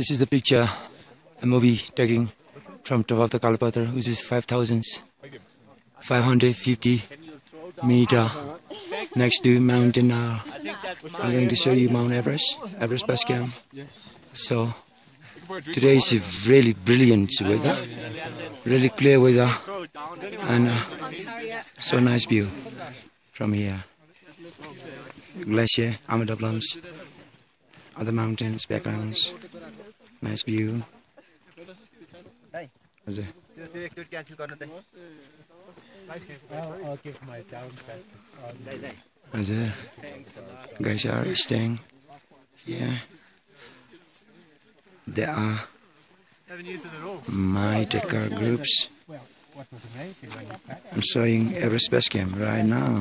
This is the picture a movie taking from top of the Kala Patthar, which is 5,550 meter next to mountain now. I'm going to show you Mount Everest, Everest Base Camp. So today is really brilliant weather, really clear weather, and uh, so nice view from here. Glacier, Ama Dablam, other mountains, backgrounds, nice view. हजुर हजुर guys are staying here. There are my Dakar groups. I'm showing Everest Base Camp right now.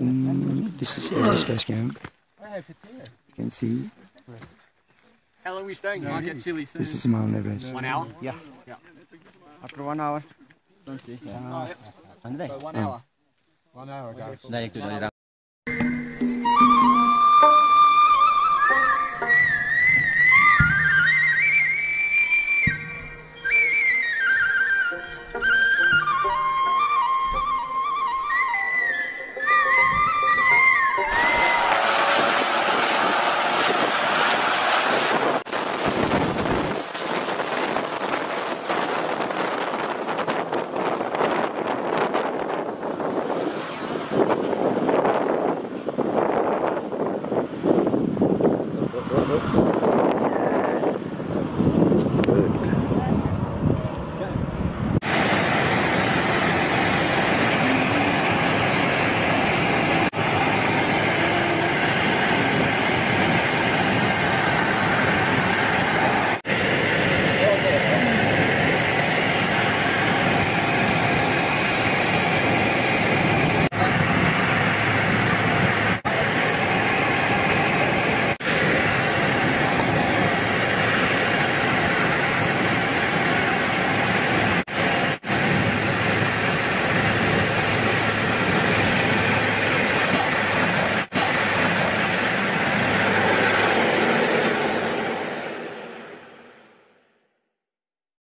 Mm, This is Everest Base Camp. You can see how long are we staying? Might get chilly soon. This is Mount Everest. One hour? Yeah. yeah. After one hour. Uh, Sunset. So one hour. Mm. One hour ago.